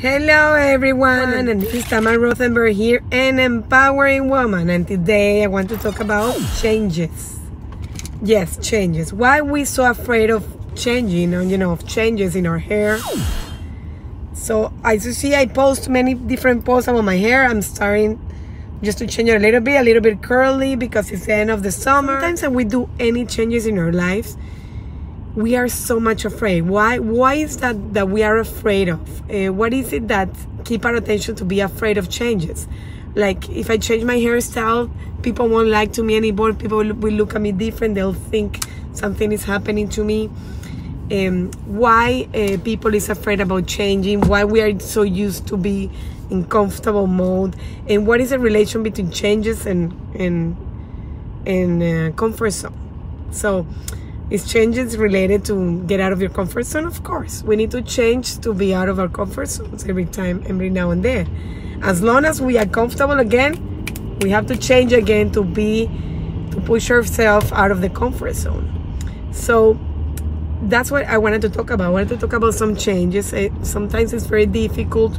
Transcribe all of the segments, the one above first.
Hello everyone, and this is Tamar Rothenberg here, an empowering woman, and today I want to talk about changes. Yes, changes. Why are we so afraid of changing, you know, of changes in our hair. So as you see, I post many different posts about my hair. I'm starting just to change it a little bit, a little bit curly because it's the end of the summer. Sometimes when we do any changes in our lives, we are so much afraid. Why why is that that we are afraid of? Uh, what is it that keep our attention to be afraid of changes? Like if i change my hairstyle people won't like to me anymore. People will look at me different. They'll think something is happening to me. Um, why uh, people is afraid about changing? Why we are so used to be in comfortable mode? And what is the relation between changes and and and uh, comfort zone? So is changes related to get out of your comfort zone? Of course. We need to change to be out of our comfort zones every time, every now and then. As long as we are comfortable again, we have to change again to be, to push ourselves out of the comfort zone. So that's what I wanted to talk about. I wanted to talk about some changes. Eh, sometimes it's very difficult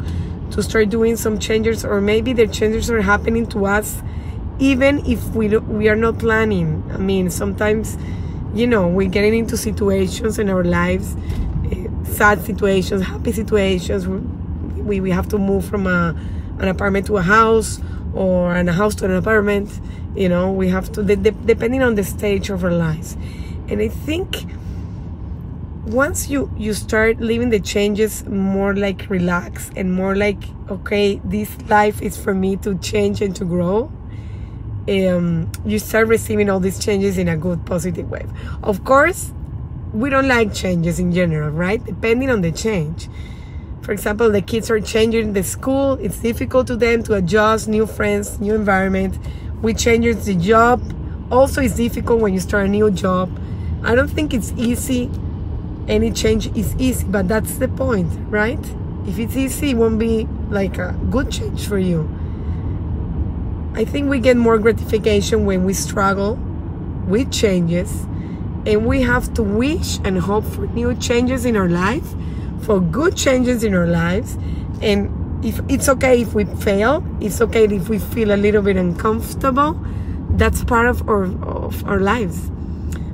to start doing some changes, or maybe the changes are happening to us even if we, we are not planning. I mean, sometimes you know, we're getting into situations in our lives, uh, sad situations, happy situations. We, we have to move from a, an apartment to a house or an house to an apartment. You know, we have to, de- de- depending on the stage of our lives. And I think once you, you start living the changes more like relaxed and more like, okay, this life is for me to change and to grow um, you start receiving all these changes in a good, positive way. Of course, we don't like changes in general, right? Depending on the change. For example, the kids are changing the school. It's difficult to them to adjust, new friends, new environment. We change the job. Also, it's difficult when you start a new job. I don't think it's easy. Any change is easy, but that's the point, right? If it's easy, it won't be like a good change for you. I think we get more gratification when we struggle with changes and we have to wish and hope for new changes in our life, for good changes in our lives. And if it's okay if we fail, it's okay if we feel a little bit uncomfortable. That's part of our, of our lives.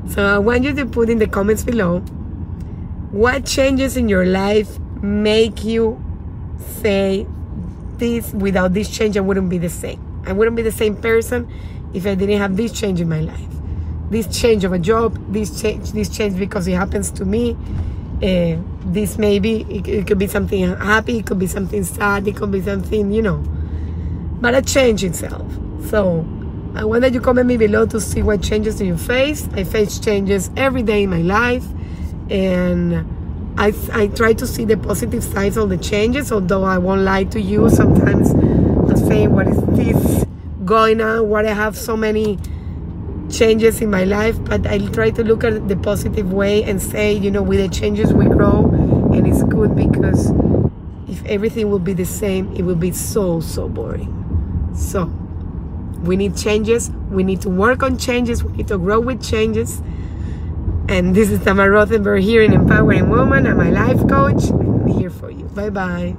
So I want you to put in the comments below what changes in your life make you say this without this change I wouldn't be the same. I wouldn't be the same person if I didn't have this change in my life. This change of a job, this change, this change because it happens to me. Uh, this maybe it, it could be something happy, it could be something sad, it could be something you know, but a change itself. So I want that you comment me below to see what changes in your face. I face changes every day in my life, and I I try to see the positive sides of the changes. Although I won't lie to you, sometimes saying what is this going on why i have so many changes in my life but i try to look at the positive way and say you know with the changes we grow and it's good because if everything will be the same it will be so so boring so we need changes we need to work on changes we need to grow with changes and this is Tamar Rothenberg here in Empowering Woman. I'm a life coach. I'm here for you. Bye bye.